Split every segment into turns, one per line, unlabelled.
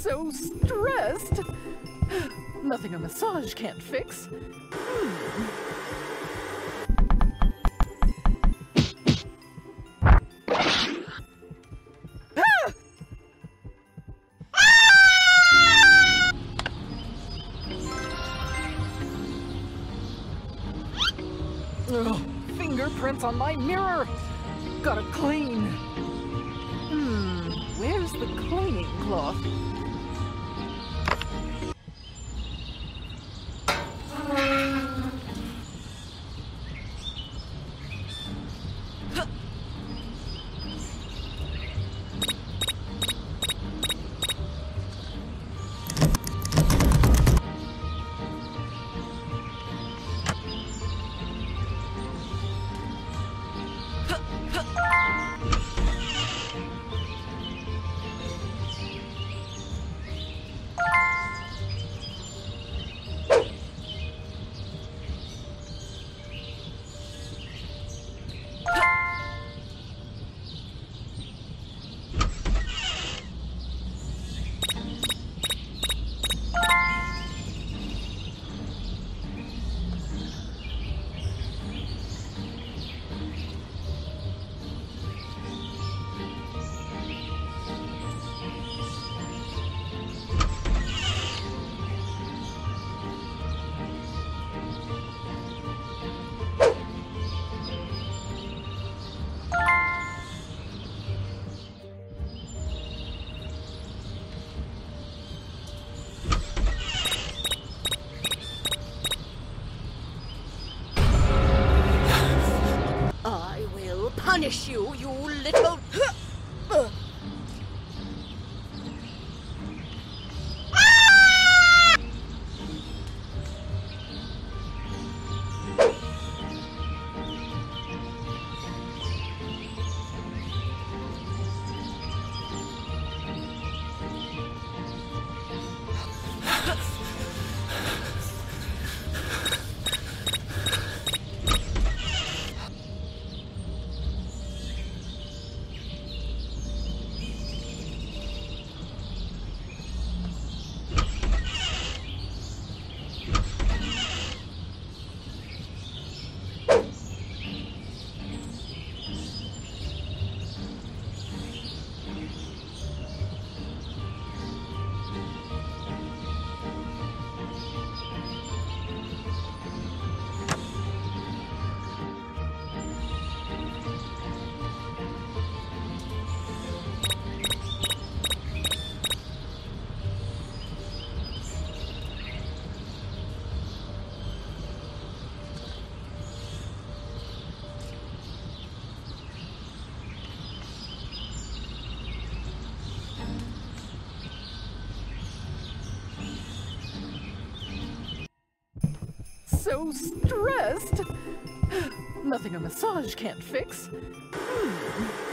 So stressed. Nothing a massage can't fix. Fingerprints on my mirror. Gotta clean. Hmm, where's the cleaning cloth?
Oh!
So stressed. Nothing a massage can't fix.
I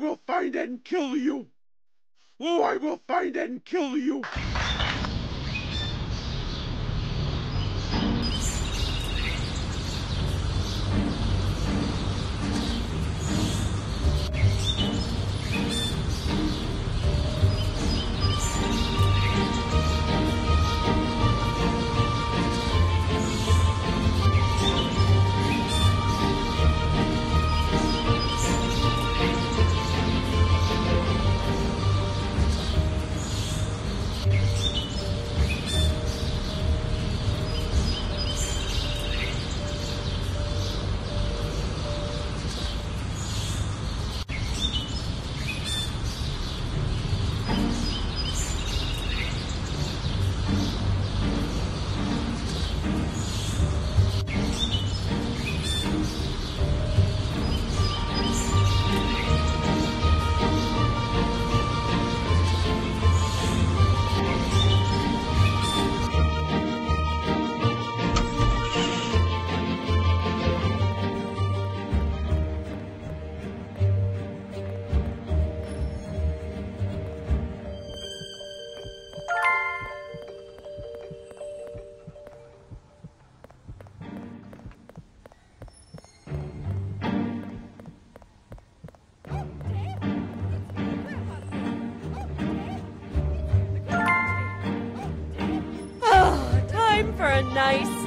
will find and kill you. Oh, I will find and kill you.
Nice